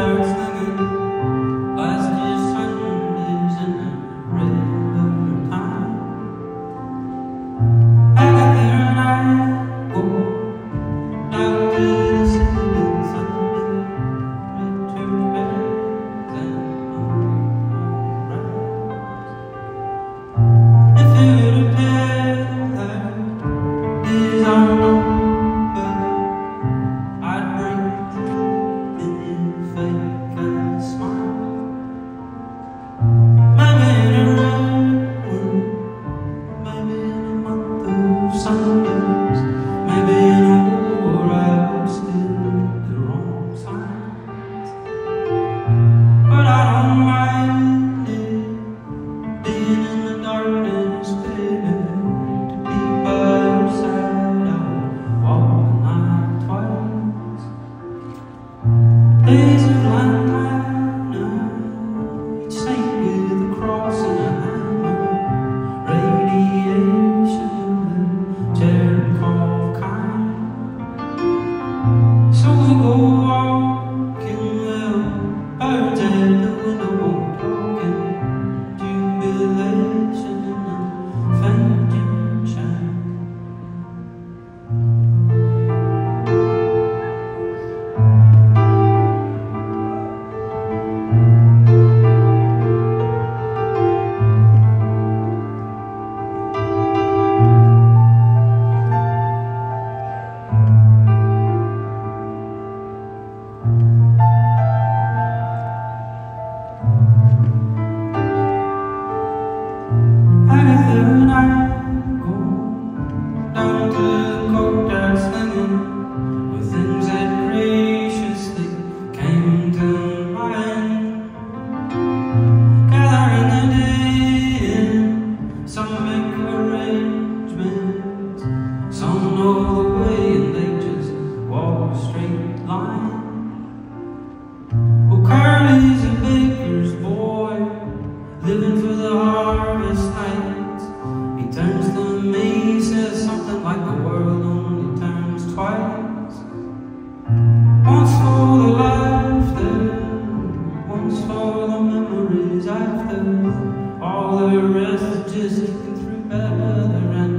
down. times I've heard all the rest is just getting through better and